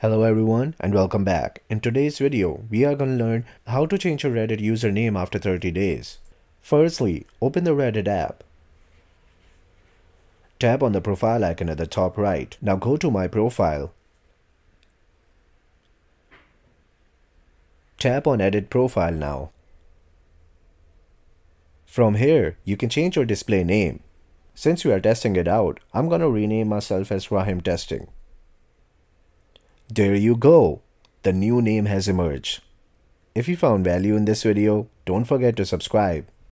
Hello everyone and welcome back. In today's video, we are going to learn how to change your Reddit username after 30 days. Firstly, open the Reddit app. Tap on the profile icon at the top right. Now go to my profile. Tap on edit profile now. From here, you can change your display name. Since we are testing it out, I'm gonna rename myself as Rahim Testing. There you go. The new name has emerged. If you found value in this video, don't forget to subscribe.